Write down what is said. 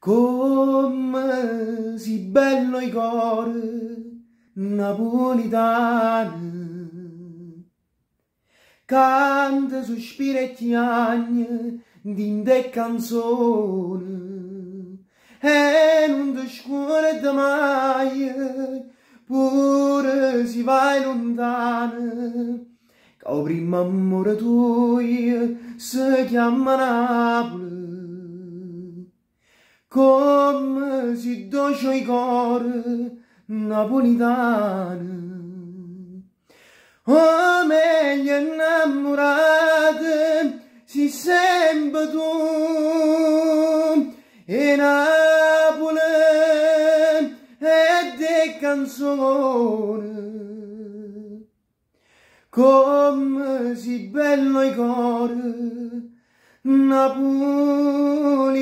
come si bello i cuori napolitani. Canta sospira e chiagna di te canzoni. E non ti scuola mai pure si vai lontano che il primo amore tuo si chiama Napoli come si doce i cuori napolitani. Oh, meglio innamorate si sempre tu. E Napoli e de canzoni come si bello i cuori napolitani